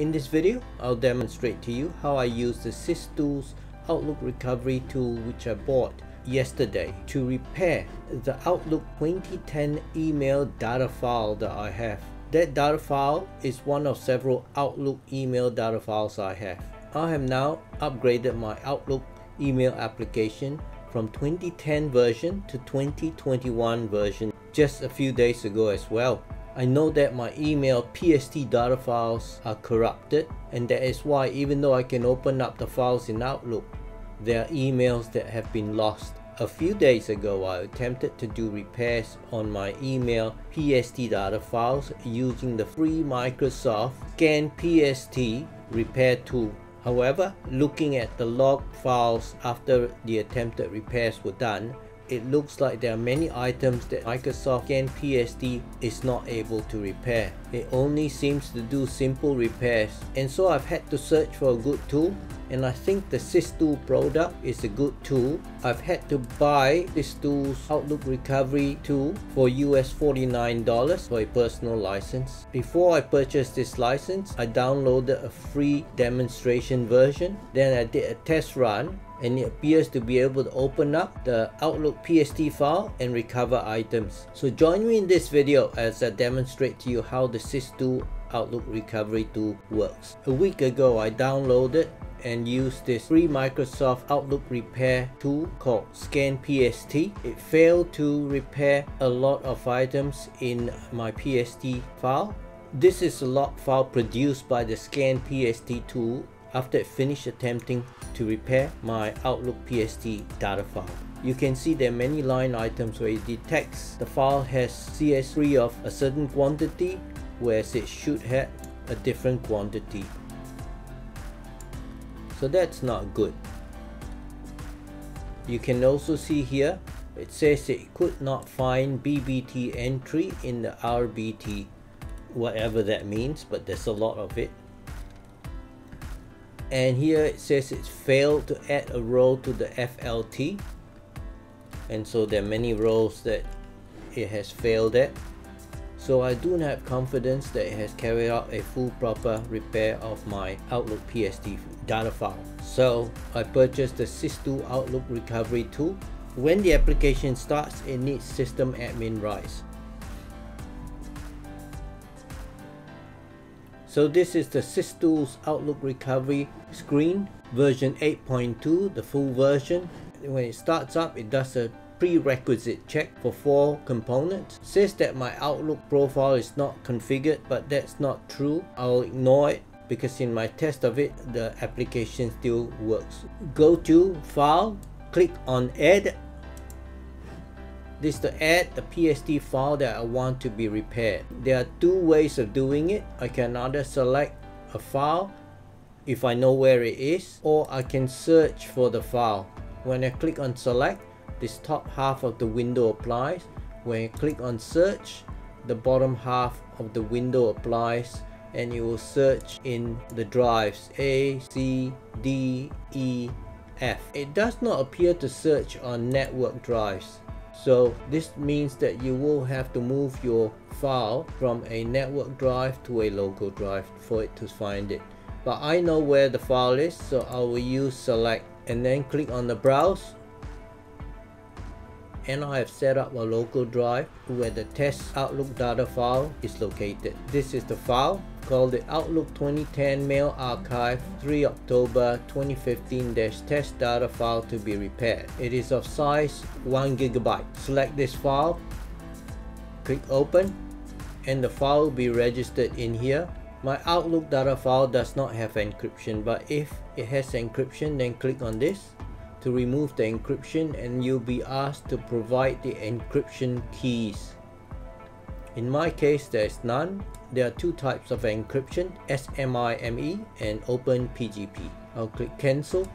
In this video, I'll demonstrate to you how I use the SysTools Outlook Recovery tool which I bought yesterday to repair the Outlook 2010 email data file that I have. That data file is one of several Outlook email data files I have. I have now upgraded my Outlook email application from 2010 version to 2021 version just a few days ago as well. I know that my email PST data files are corrupted and that is why even though I can open up the files in Outlook, there are emails that have been lost. A few days ago, I attempted to do repairs on my email PST data files using the free Microsoft Scan PST repair tool. However, looking at the log files after the attempted repairs were done, it looks like there are many items that Microsoft Scan PST is not able to repair. It only seems to do simple repairs and so I've had to search for a good tool and I think the SysTool product is a good tool. I've had to buy SysTools Outlook Recovery tool for US $49 for a personal license. Before I purchased this license, I downloaded a free demonstration version. Then I did a test run and it appears to be able to open up the Outlook PST file and recover items. So join me in this video as I demonstrate to you how the SysTool Outlook Recovery tool works. A week ago I downloaded and used this free Microsoft Outlook repair tool called Scan PST. It failed to repair a lot of items in my PST file. This is a log file produced by the Scan PST tool after it finished attempting to repair my Outlook PST data file. You can see there are many line items where it detects the file has CS3 of a certain quantity whereas it should have a different quantity. So that's not good. You can also see here it says it could not find BBT entry in the RBT whatever that means but there's a lot of it and here it says it's failed to add a row to the FLT and so there are many rows that it has failed at so I do not have confidence that it has carried out a full proper repair of my Outlook PST data file. So I purchased the SysTool Outlook Recovery tool. When the application starts, it needs System Admin Rights. So this is the SysTools Outlook Recovery screen, version 8.2, the full version. When it starts up, it does a prerequisite check for four components. says that my Outlook profile is not configured, but that's not true. I'll ignore it because in my test of it, the application still works. Go to File, click on Add. This is to add the PST file that I want to be repaired. There are two ways of doing it. I can either select a file if I know where it is, or I can search for the file. When I click on select, this top half of the window applies. When I click on search, the bottom half of the window applies and you will search in the drives A, C, D, E, F. It does not appear to search on network drives. So this means that you will have to move your file from a network drive to a local drive for it to find it. But I know where the file is so I will use select and then click on the browse and I have set up a local drive where the test Outlook data file is located. This is the file called the Outlook 2010 Mail Archive 3 October 2015-test data file to be repaired. It is of size 1 gigabyte. Select this file, click open and the file will be registered in here. My Outlook data file does not have encryption but if it has encryption then click on this to remove the encryption and you'll be asked to provide the encryption keys. In my case, there is none. There are two types of encryption, SMIME and OpenPGP. I'll click cancel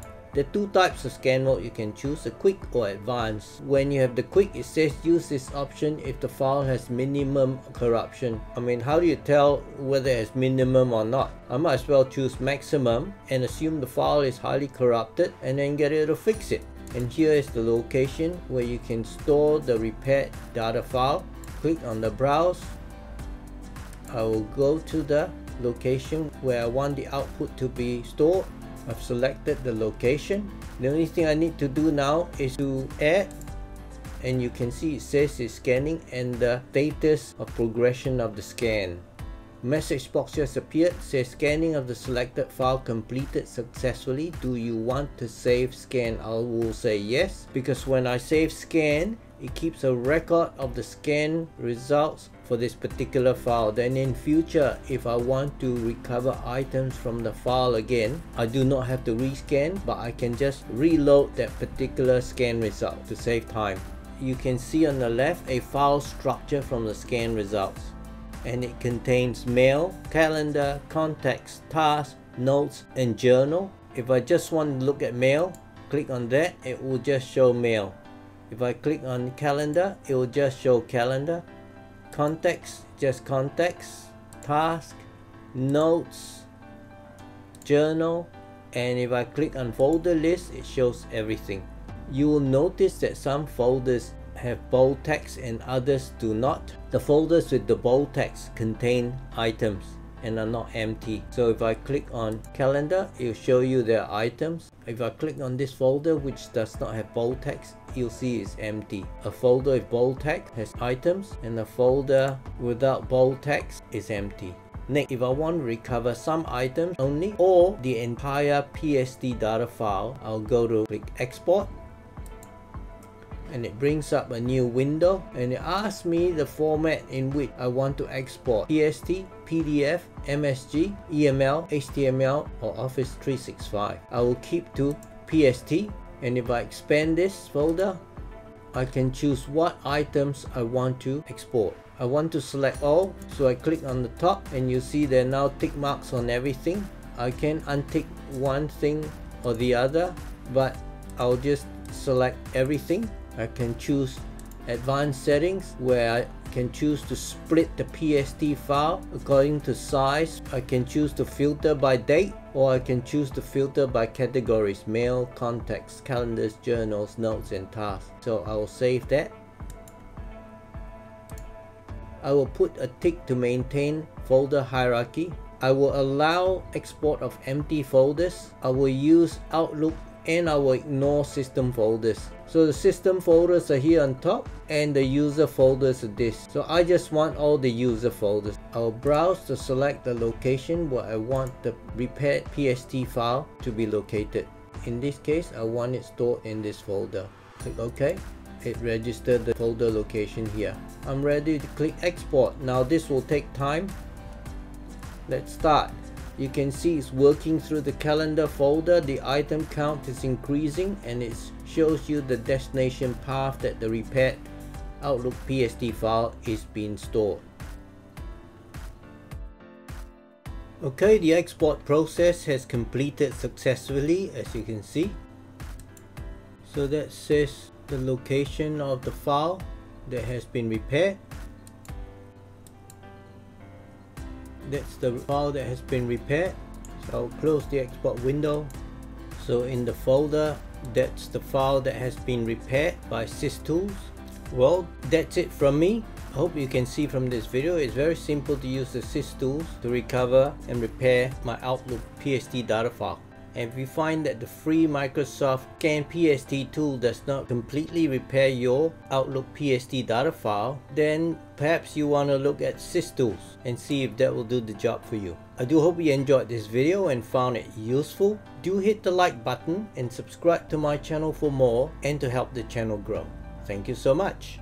are two types of scan mode you can choose, a quick or advanced. When you have the quick, it says use this option if the file has minimum corruption. I mean, how do you tell whether it has minimum or not? I might as well choose maximum and assume the file is highly corrupted and then get it to fix it. And here is the location where you can store the repaired data file. Click on the browse. I will go to the location where I want the output to be stored. I've selected the location. The only thing I need to do now is to add and you can see it says it's scanning and the status of progression of the scan. Message box just appeared, says scanning of the selected file completed successfully. Do you want to save scan? I will say yes because when I save scan, it keeps a record of the scan results for this particular file. Then in future, if I want to recover items from the file again, I do not have to rescan, but I can just reload that particular scan result to save time. You can see on the left a file structure from the scan results and it contains mail, calendar, contacts, tasks, notes, and journal. If I just want to look at mail, click on that, it will just show mail. If I click on calendar, it will just show calendar. Contacts, just contacts, task, notes, journal, and if I click on folder list, it shows everything. You will notice that some folders have bold text and others do not. The folders with the bold text contain items and are not empty. So if I click on calendar, it will show you their items. If I click on this folder which does not have bold text, you'll see it's empty. A folder with bold text has items and a folder without bold text is empty. Next, if I want to recover some items only or the entire PST data file, I'll go to click export and it brings up a new window and it asks me the format in which I want to export PST, PDF, MSG, EML, HTML or Office 365. I will keep to PST and if I expand this folder I can choose what items I want to export. I want to select all so I click on the top and you see there are now tick marks on everything. I can untick one thing or the other but I'll just select everything I can choose advanced settings where I can choose to split the PST file according to size. I can choose to filter by date or I can choose to filter by categories, mail, contacts, calendars, journals, notes and tasks. So I will save that. I will put a tick to maintain folder hierarchy. I will allow export of empty folders. I will use Outlook and I will ignore system folders. So the system folders are here on top and the user folders are this. So I just want all the user folders. I'll browse to select the location where I want the repaired PST file to be located. In this case, I want it stored in this folder. Click OK. It registered the folder location here. I'm ready to click export. Now this will take time. Let's start you can see it's working through the calendar folder. The item count is increasing and it shows you the destination path that the repaired Outlook PST file is being stored. Okay the export process has completed successfully as you can see. So that says the location of the file that has been repaired that's the file that has been repaired. So close the export window. So in the folder that's the file that has been repaired by SysTools well that's it from me. I hope you can see from this video it's very simple to use the SysTools to recover and repair my Outlook PST data file and if you find that the free Microsoft Scan PST tool does not completely repair your Outlook PST data file, then perhaps you want to look at SysTools and see if that will do the job for you. I do hope you enjoyed this video and found it useful. Do hit the like button and subscribe to my channel for more and to help the channel grow. Thank you so much.